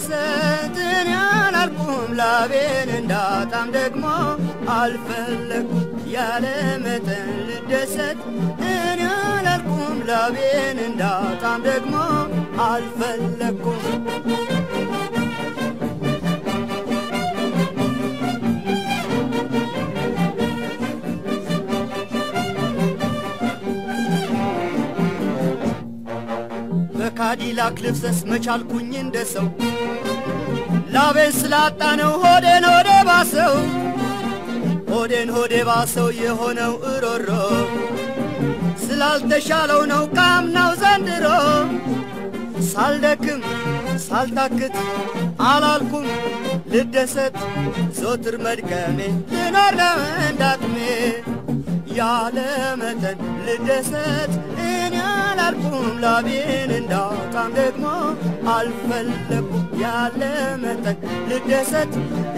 እኔ አላልኩም ላቤን እንዳጣም ደግሞ አልፈለኩም ያለ መጠን ልደሰት እኔ አላልኩም ላቤን እንዳጣም ደግሞ አልፈለኩም በካዲላክ ልብሰስ መቻልኩኝ እንደ ሰው። ላቤን ስላጣ ነው ሆዴን ሆዴ ባሰው። ሆዴን ሆዴ ባሰው የሆነው እሮሮ። ስላልተሻለው ነው ካምናው ዘንድሮ። ሳልደክም ሳልታክት አላልኩም። ልደሰት ዞትር መድከሜ ልኖር ነው ያለ መጠን ልደሰት እኔ አላልኩም ላቤን እንዳጣም ደግሞ አልፈለኩም ያለ መጠን ልደሰት።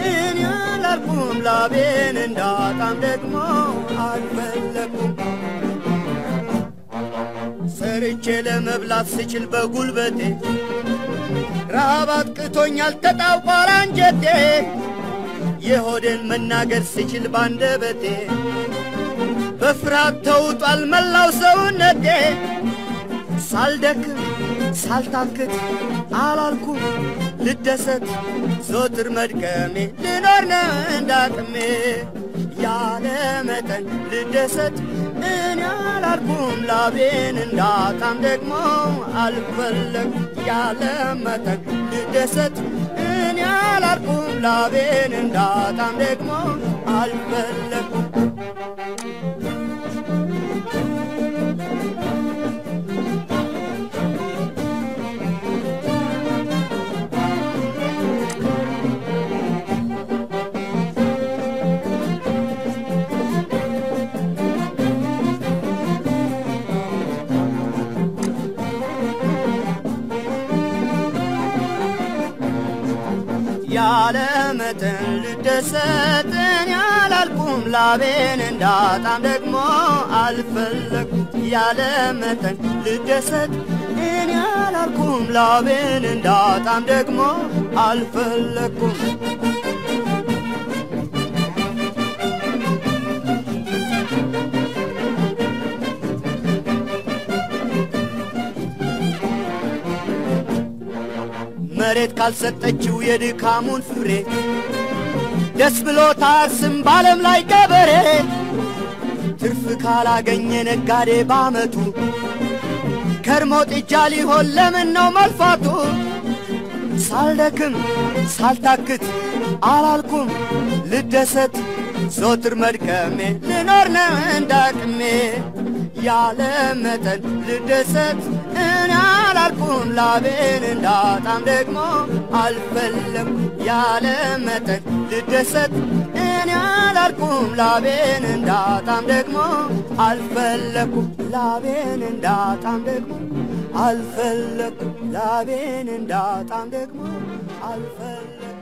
እኔ አላልኩም ላቤን እንዳጣም ደግሞ አልፈለኩም። ሰርቼ ለመብላት ስችል በጉልበቴ ረሃብ አጥቅቶኛል ተጣውቋል አንጀቴ የሆዴን መናገር ስችል ባንደበቴ በፍርሃት ተውጧል መላው ሰውነቴ ሳልደክም ሳልታክት አላልኩም። ልደሰት ዞትር መድከሜ ልኖር ነው እንዳቅሜ ያለ መጠን ልደሰት እኔ አላልኩም? ላቤን እንዳጣም ደግሞ አልፈለግ ያለ መጠን ልደሰት እኔ አላልኩም? ላቤን እንዳጣም ደግሞ አልፈለግኩም ያለ መጠን ልደሰት እኔ አላልኩም ላቤን እንዳጣም ደግሞ አልፈለኩም ያለ መጠን ልደሰት እኔ አላልኩም ላቤን እንዳጣም ደግሞ አልፈለኩም መሬት ካልሰጠችው የድካሙን ፍሬ ደስ ብሎት አያርስም ባለም ላይ ገበሬ ትርፍ ካላገኘ ነጋዴ ባመቱ ከርሞ ጥጃ ሊሆን ለምን ነው መልፋቱ? ሳልደክም ሳልታክት አላልኩም ልደሰት ዞትር መድከሜ ልኖር ነው እንዳቅሜ። ያለ መጠን ልደሰት እኔ አላልኩም ላቤን እንዳጣም ደግሞ አልፈለኩም ያለ መጠን ልደሰት እኔ አላልኩም ላቤን እንዳጣም ደግሞ አልፈለኩም ላቤን እንዳጣም ደግሞ አልፈለኩም ላቤን እንዳጣም ደግሞ አልፈለኩም